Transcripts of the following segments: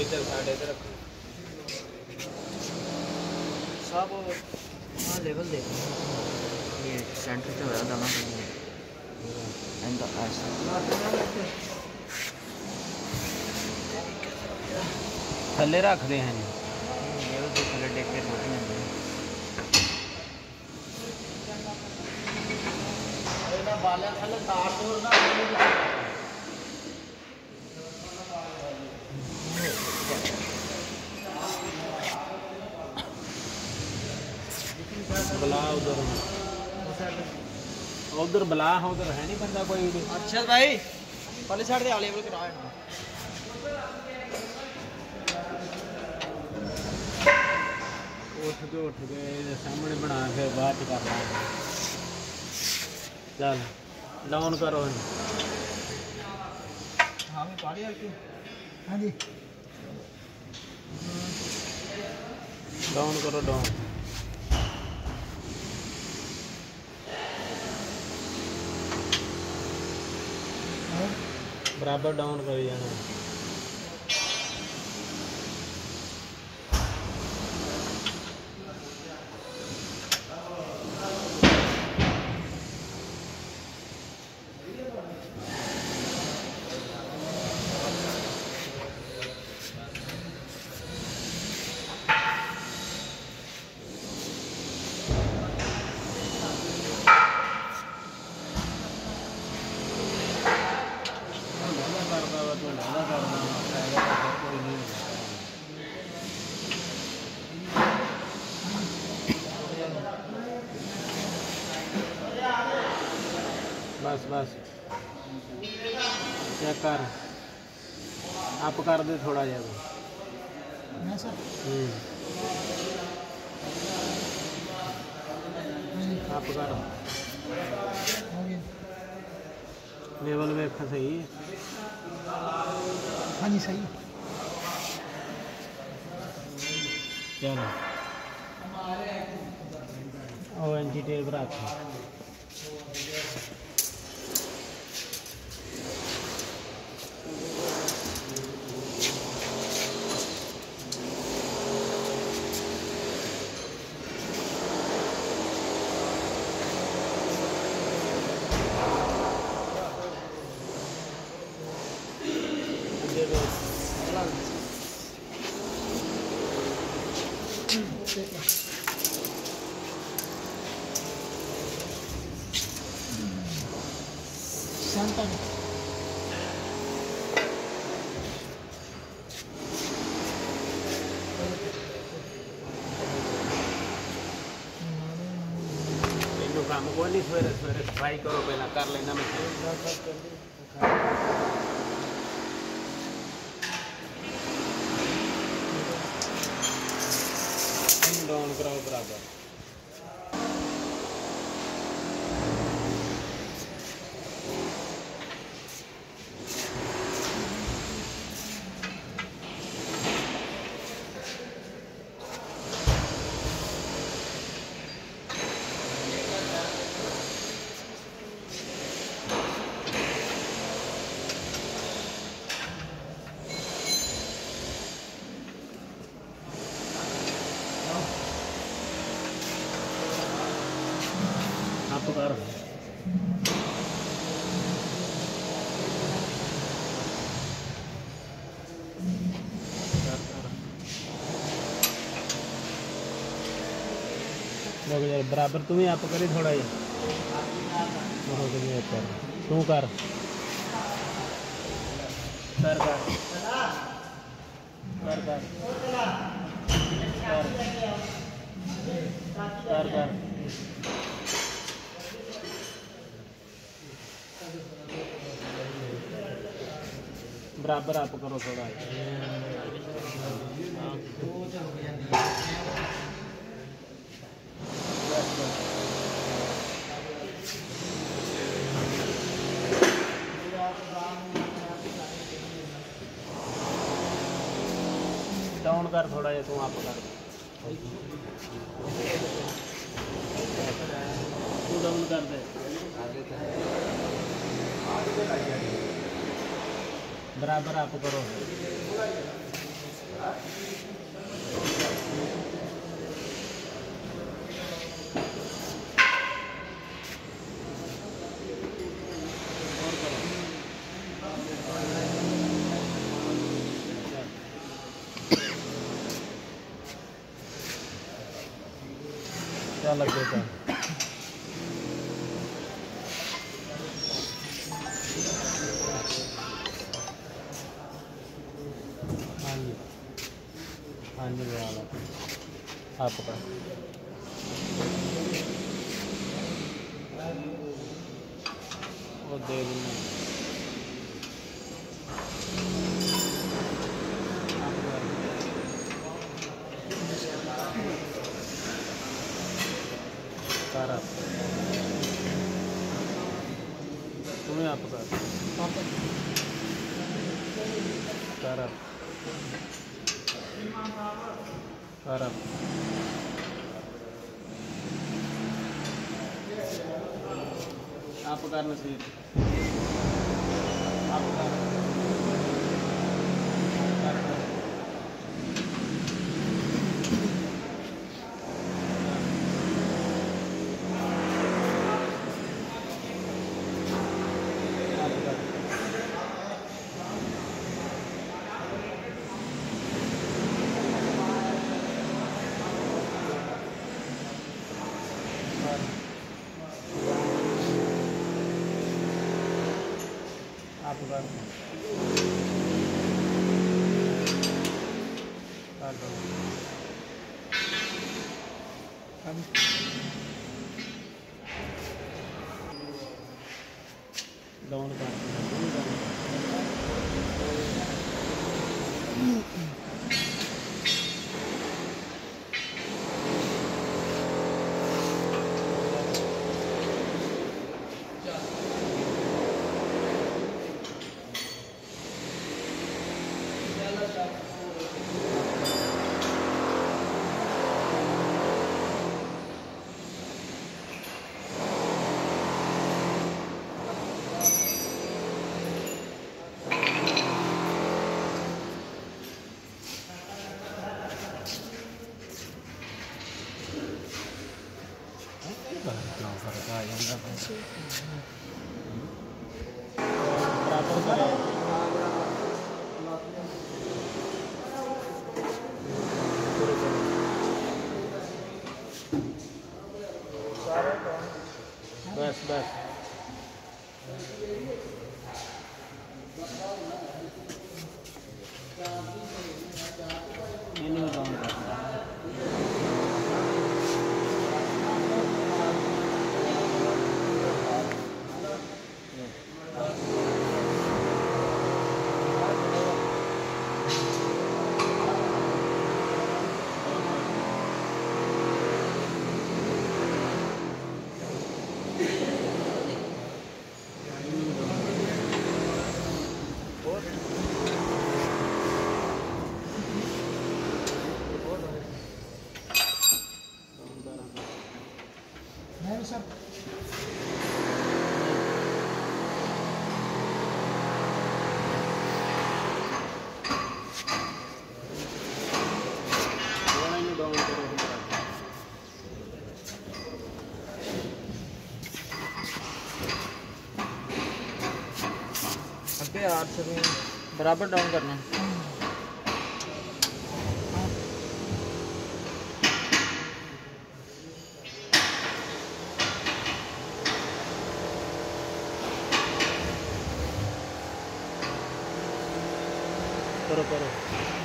इधर साइड इधर sub level देख ये सेंटर से दाना है। एंड द एस थले रख दे हैं। लेवल थले के तार उधर बला हो हाँ, उधर है नहीं बंदा कोई भी। अच्छा भाई पहले साइड से अवेलेबल कराया उठ गए उठ गए सामने बना के बात कर चल डाउन करो हाँ हाँ जी। डाउन करो डाउन बराबर डाउन कर जाना। बस बस। क्या कर? आप कर दे थोड़ा जा तो। हम्म। आप कर। लेवल वेखा सही। है हाँ जी सही। चलो। ओ और एंटी टेप रखा। ¿Qué es eso? ¿Qué es eso? ¿Qué es eso? Es eso? ¿Qué es eso? बराबर तू ही आप करी थोड़ा ही तो तू कर। बराबर आप करो थोड़ा। काम कर थोड़ा जो तू आप कर। बराबर आप करो। क्या लग देता हाँ। जी। हाँ जी वाला आपका वो दे दूँगा सारा तुम्हें आपका आप करना चाहिए। आप आप कर कर दो डाउन कर बराबर करें बस बस इन्हीं डाउन कर मैं भी सर थोड़ा इन्हें डाउन करो अबे से भी बराबर डाउन करना है। करो करो।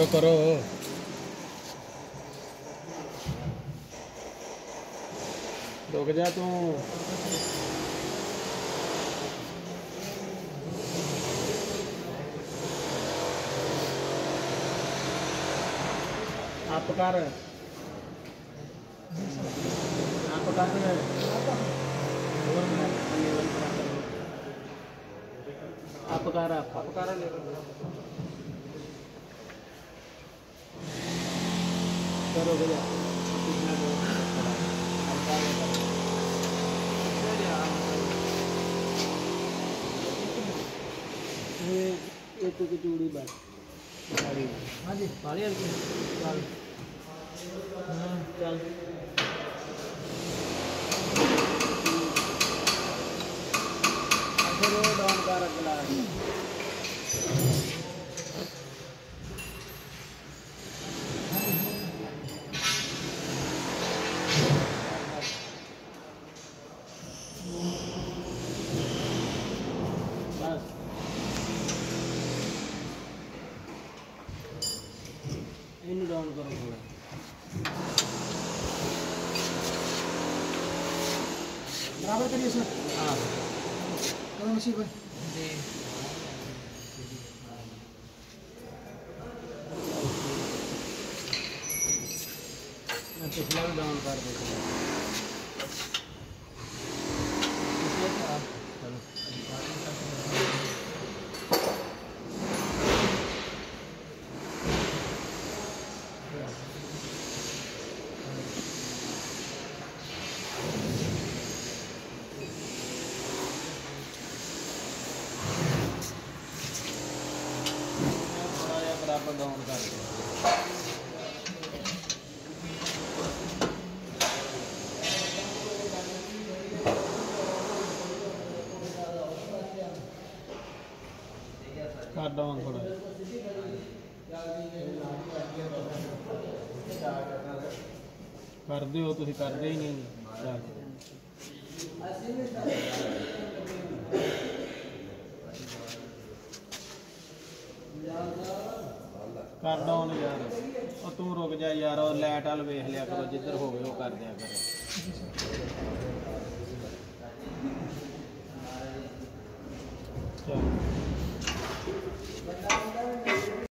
करो करो। रुक जा तू। आप कर। आप कर। आप कर itu kecuri bang. Kali aja kali aja kali on करो थोड़ा। बराबर करिए सर। हाँ। करो नसीब जी। डाउन कर डाउन थोड़ा। कर दे हो ही नहीं। ਕਰ ਡਾਊਨ ਯਾਰ। ਉਹ ਤੂੰ ਰੁਕ ਜਾ ਯਾਰ, ਉਹ ਲਾਈਟ ਵਾਲ ਵੇਖ ਲਿਆ ਕਰੋ, ਜਿੱਧਰ ਹੋਵੇ ਉਹ ਕਰ ਦਿਆ ਕਰੋ।